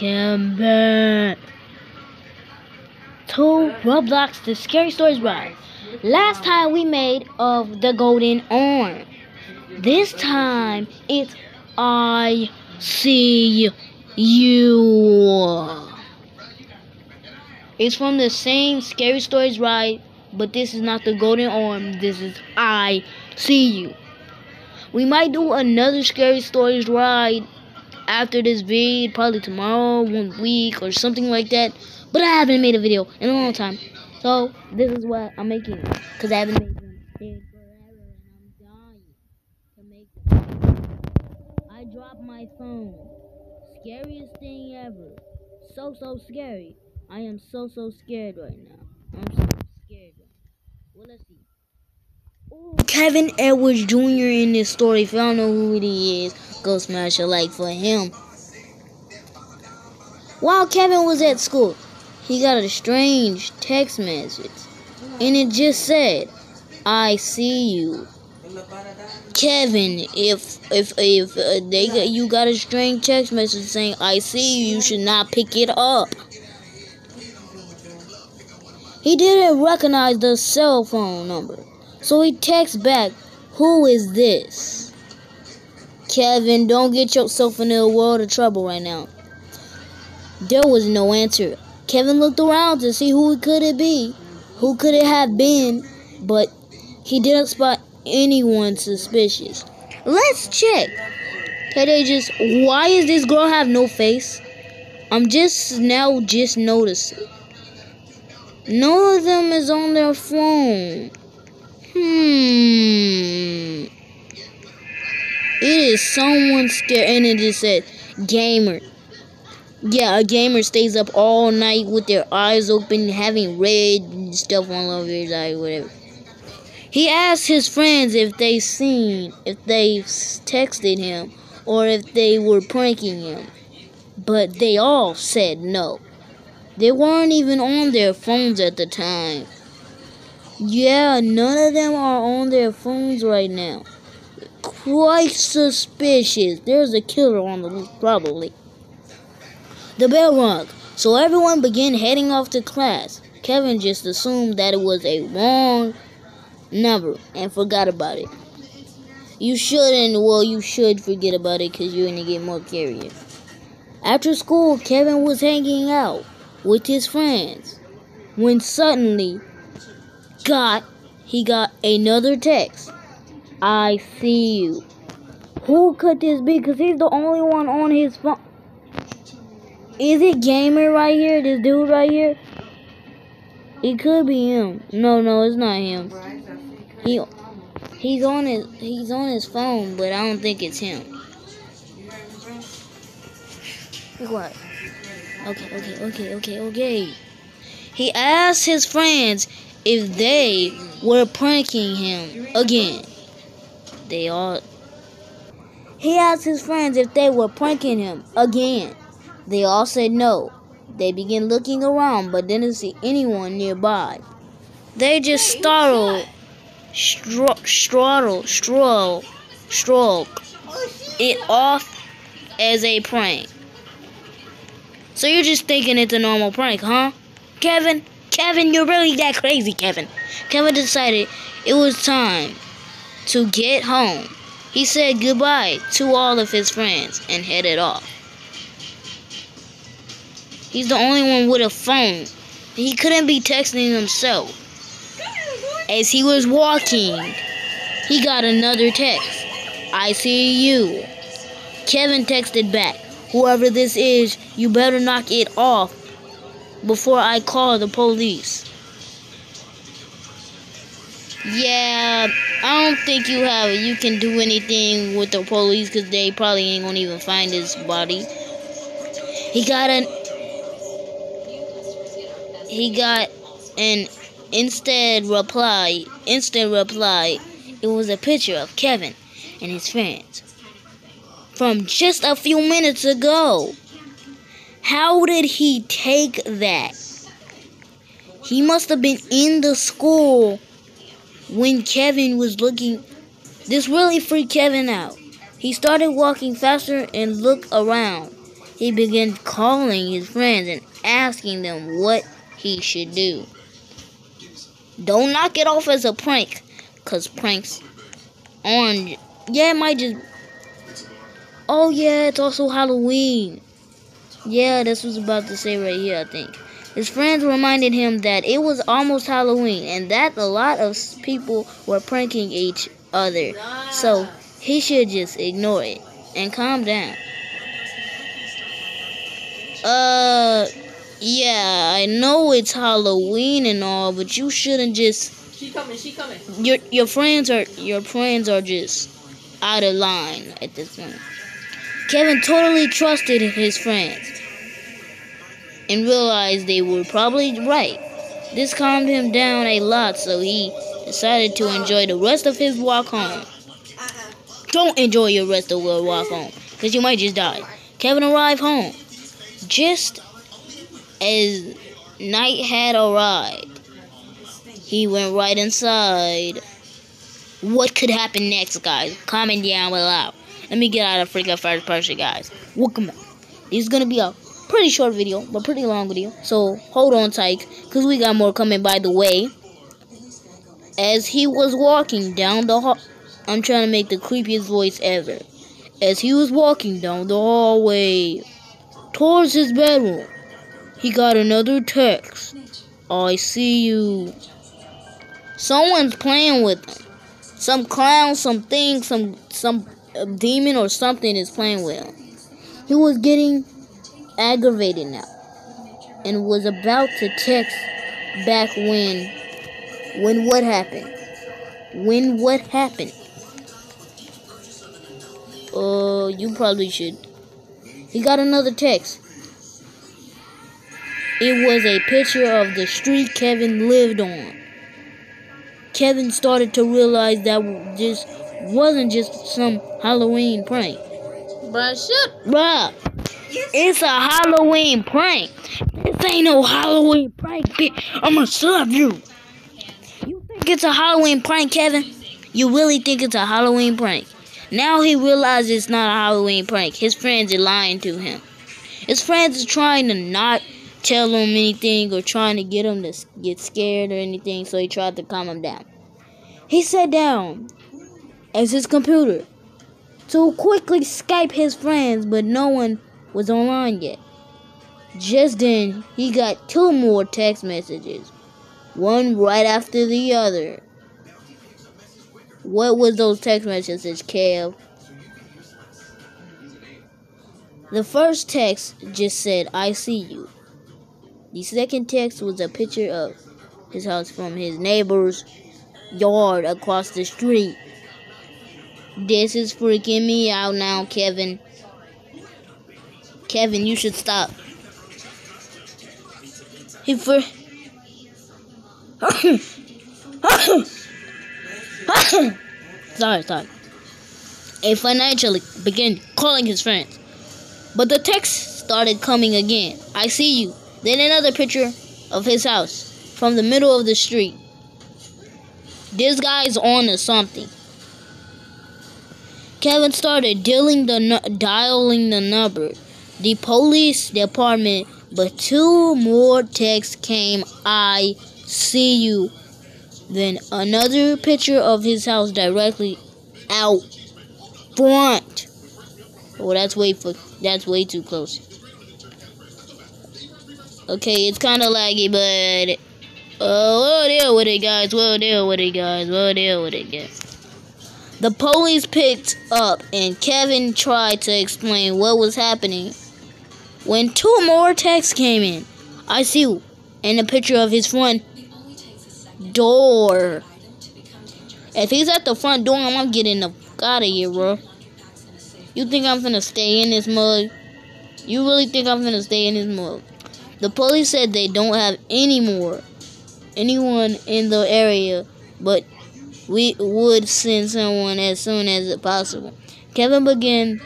Back to Roblox The Scary Stories Ride. Last time we made of the golden arm. This time it's I see you. It's from the same Scary Stories ride, but this is not the golden arm. This is I see you. We might do another Scary Stories ride after this video, probably tomorrow, one week, or something like that. But I haven't made a video in a long time. So, this is what I'm making. Because I haven't made one in forever, and I'm dying to make them. I dropped my phone. Scariest thing ever. So, so scary. I am so, so scared right now. I'm so scared. Well, let's see. Kevin Edwards Jr. in this story. If y'all know who he is, go smash a like for him. While Kevin was at school, he got a strange text message. And it just said, I see you. Kevin, if if if uh, they got, you got a strange text message saying I see you, you should not pick it up. He didn't recognize the cell phone number. So he texts back, Who is this? Kevin, don't get yourself into a world of trouble right now. There was no answer. Kevin looked around to see who it could it be, who could it have been, but he didn't spot anyone suspicious. Let's check. Hey, just, why does this girl have no face? I'm just now just noticing. None of them is on their phone. Hmm. It is someone scared, and it just said gamer. Yeah, a gamer stays up all night with their eyes open, having red stuff all over his eye, whatever. He asked his friends if they seen, if they texted him, or if they were pranking him, but they all said no. They weren't even on their phones at the time. Yeah, none of them are on their phones right now. Quite suspicious. There's a killer on the loose, probably. The bell rung, so everyone began heading off to class. Kevin just assumed that it was a wrong number and forgot about it. You shouldn't, well, you should forget about it because you're going to get more curious. After school, Kevin was hanging out with his friends when suddenly got he got another text. I see you. Who could this be? Because he's the only one on his phone. Is it Gamer right here? This dude right here? It could be him. No, no, it's not him. He he's on his he's on his phone, but I don't think it's him. What? Okay, okay, okay, okay, okay. He asked his friends if they were pranking him again. They all. He asked his friends if they were pranking him again. They all said no. They began looking around but didn't see anyone nearby. They just startled, stro- straddle, stroll, stroke it off as a prank. So you're just thinking it's a normal prank, huh? Kevin? Kevin, you're really that crazy, Kevin. Kevin decided it was time to get home. He said goodbye to all of his friends and headed off. He's the only one with a phone. He couldn't be texting himself. As he was walking, he got another text. I see you. Kevin texted back. Whoever this is, you better knock it off before I call the police. Yeah, I don't think you have you can do anything with the police because they probably ain't gonna even find his body. He got an he got an instant reply. Instant reply. It was a picture of Kevin and his friends from just a few minutes ago. How did he take that? He must have been in the school when Kevin was looking. This really freaked Kevin out. He started walking faster and looked around. he began calling his friends and asking them what he should do. Don't knock it off as a prank, cause pranks on yeah, it might just. Oh yeah, it's also Halloween. Yeah, this was about to say right here. I think his friends reminded him that it was almost Halloween and that a lot of people were pranking each other. So he should just ignore it and calm down. Uh, yeah, I know it's Halloween and all, but you shouldn't just. She coming. She coming. Your your friends are your friends are just out of line at this point. Kevin totally trusted his friends and realized they were probably right. This calmed him down a lot, so he decided to enjoy the rest of his walk home. Don't enjoy your rest of your walk home, because you might just die. Kevin arrived home just as night had arrived. He went right inside what could happen next, guys? Comment down below. Let me get out of freaking first person, guys. Welcome back. This is gonna be a pretty short video, but pretty long video. So hold on tight, cause we got more coming by the way. As he was walking down the hall, I'm trying to make the creepiest voice ever. As he was walking down the hallway towards his bedroom, he got another text. I see you. Someone's playing with him. Some clown, some thing, some some uh, demon or something is playing with him. He was getting aggravated now and was about to text back when when what happened? When what happened? Uh, you probably should. He got another text. It was a picture of the street Kevin lived on. Kevin started to realize that this wasn't just some Halloween prank. Bruh, shut. Bruh, it's a Halloween prank. This ain't no Halloween prank, bitch. I'ma serve you. You think it's a Halloween prank, Kevin? You really think it's a Halloween prank? Now he realizes it's not a Halloween prank. His friends are lying to him. His friends are trying to not tell him anything or trying to get him to get scared or anything, so he tried to calm him down. He sat down at his computer to quickly Skype his friends, but no one was online yet. Just then, he got two more text messages, one right after the other. What was those text messages, Kev? The first text just said, I see you. The second text was a picture of his house from his neighbor's yard across the street. This is freaking me out now, Kevin. Kevin, you should stop. He for sorry, sorry. A financially began calling his friends. But the text started coming again. I see you. Then another picture of his house from the middle of the street. This guy's on to something. Kevin started dealing the dialing the number. The police department, but two more texts came. I see you. Then another picture of his house directly out front. Oh, that's way for that's way too close. Okay, it's kind of laggy, but uh, we'll deal with it, guys. We'll deal with it, guys. We'll deal with it, guys. The police picked up, and Kevin tried to explain what was happening. When two more texts came in, I see and a picture of his front door. If he's at the front door, I'm gonna get in the out of here, bro. You think I'm gonna stay in this mud? You really think I'm gonna stay in this mud? The police said they don't have any more anyone in the area, but we would send someone as soon as possible. Kevin began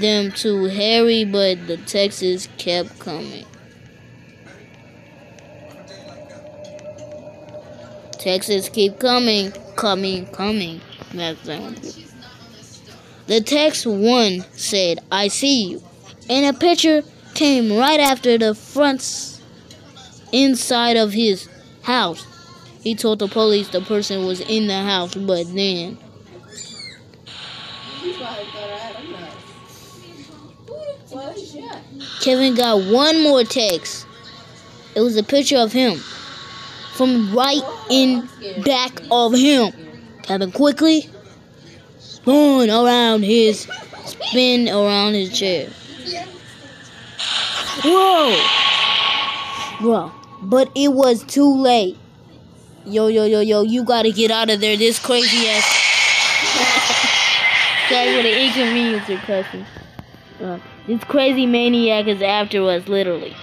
them to hurry, but the texts kept coming. Texts keep coming, coming, coming. That's The text one said, I see you. And a picture came right after the front inside of his house. He told the police the person was in the house, but then Kevin got one more text. It was a picture of him from right in back of him. Kevin quickly spun around his spin around his chair. Whoa! Bro, but it was too late. Yo, yo, yo, yo, you gotta get out of there. This crazy ass. Sorry for the inconvenience of cussing. Uh, this crazy maniac is after us, literally.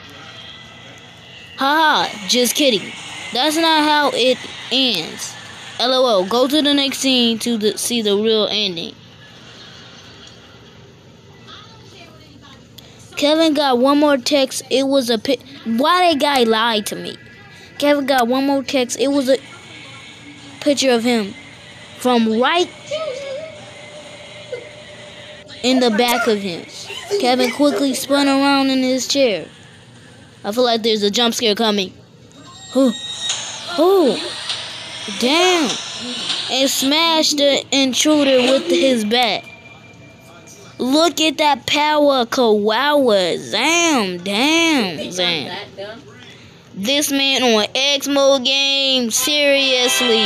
Haha, just kidding. That's not how it ends. LOL, go to the next scene to the, see the real ending. Kevin got one more text. It was a pic. Why that guy lied to me? Kevin got one more text. It was a picture of him from right in the back of him. Kevin quickly spun around in his chair. I feel like there's a jump scare coming. Oh, oh, damn. And smashed the intruder with his bat. Look at that power, Kawawa. Damn, damn, damn. This man on X mode game, seriously.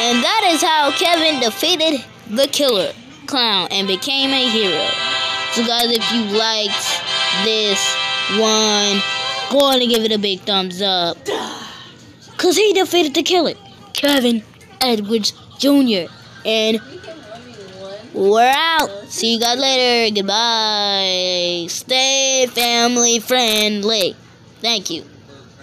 And that is how Kevin defeated the killer clown and became a hero. So guys, if you liked this one, go on and give it a big thumbs up. Cause he defeated the killer, Kevin Edwards Jr. And we're out. See you guys later. Goodbye. Stay family friendly. Thank you.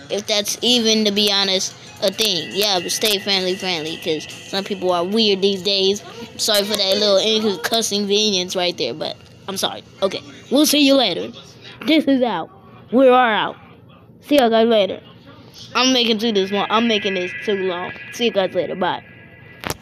If that's even, to be honest, a thing. Yeah, but stay family friendly because some people are weird these days. Sorry for that little inconvenience right there, but I'm sorry. Okay, we'll see you later. This is out. We are out. See you guys later. I'm making too this long. I'm making this too long. See you guys later. Bye.